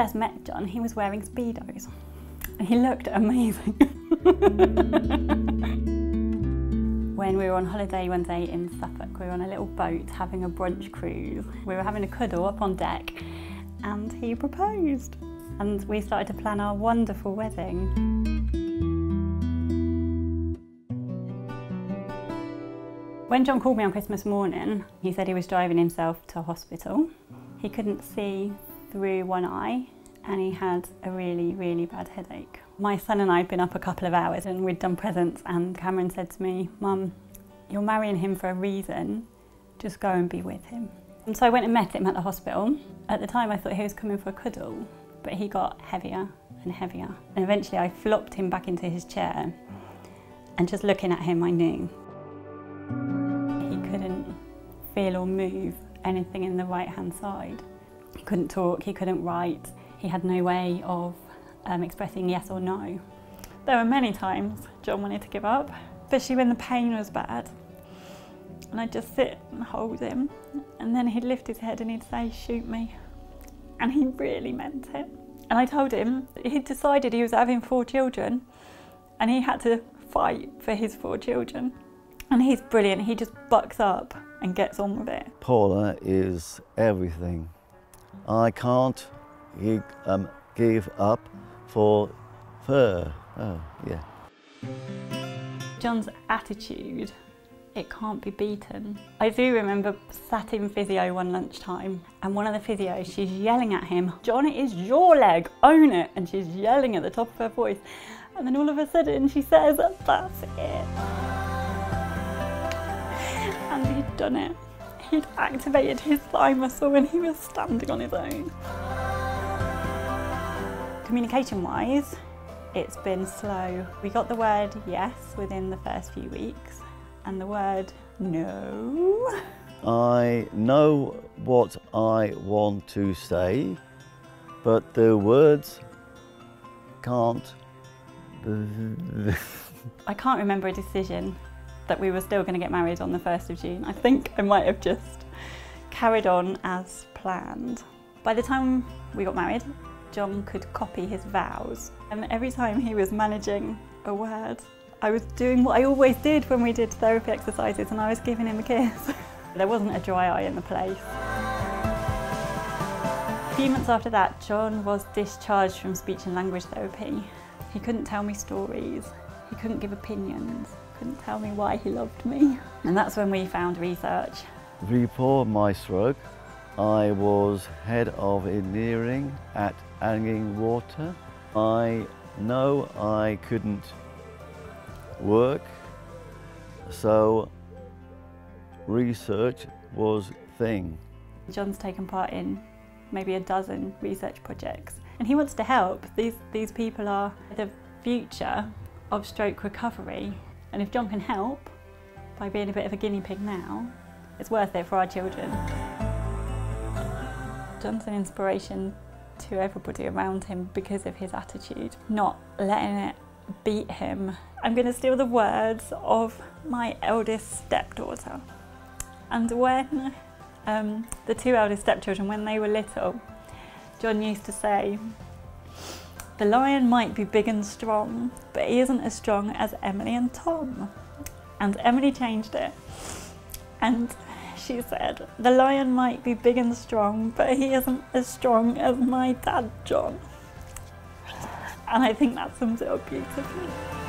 first met John, he was wearing Speedos. And he looked amazing. when we were on holiday one day in Suffolk, we were on a little boat having a brunch cruise. We were having a cuddle up on deck and he proposed. And we started to plan our wonderful wedding. When John called me on Christmas morning, he said he was driving himself to hospital. He couldn't see through one eye and he had a really, really bad headache. My son and I had been up a couple of hours and we'd done presents and Cameron said to me, Mum, you're marrying him for a reason, just go and be with him. And so I went and met him at the hospital. At the time I thought he was coming for a cuddle, but he got heavier and heavier. And eventually I flopped him back into his chair and just looking at him I knew He couldn't feel or move anything in the right hand side. Couldn't talk, he couldn't write, he had no way of um, expressing yes or no. There were many times John wanted to give up, especially when the pain was bad. And I'd just sit and hold him, and then he'd lift his head and he'd say, shoot me. And he really meant it. And I told him he'd decided he was having four children, and he had to fight for his four children. And he's brilliant, he just bucks up and gets on with it. Paula is everything. I can't um, give up for her. Oh, yeah. John's attitude, it can't be beaten. I do remember sat in physio one lunchtime and one of the physios, she's yelling at him, John, it is your leg, own it. And she's yelling at the top of her voice. And then all of a sudden she says, that's it and he'd done it. He'd activated his thigh muscle when he was standing on his own. Communication wise, it's been slow. We got the word yes within the first few weeks and the word no. I know what I want to say, but the words can't. I can't remember a decision that we were still going to get married on the 1st of June. I think I might have just carried on as planned. By the time we got married, John could copy his vows. And every time he was managing a word, I was doing what I always did when we did therapy exercises and I was giving him a kiss. there wasn't a dry eye in the place. A few months after that, John was discharged from speech and language therapy. He couldn't tell me stories, he couldn't give opinions, couldn't tell me why he loved me. And that's when we found research. Before my stroke, I was head of engineering at Anglian Water. I know I couldn't work, so research was thing. John's taken part in maybe a dozen research projects and he wants to help. These, these people are the future of stroke recovery and if John can help by being a bit of a guinea pig now, it's worth it for our children. John's an inspiration to everybody around him because of his attitude, not letting it beat him. I'm going to steal the words of my eldest stepdaughter. And when um, the two eldest stepchildren, when they were little, John used to say, the lion might be big and strong, but he isn't as strong as Emily and Tom. And Emily changed it. And she said, the lion might be big and strong, but he isn't as strong as my dad, John. And I think that sums it up beautifully.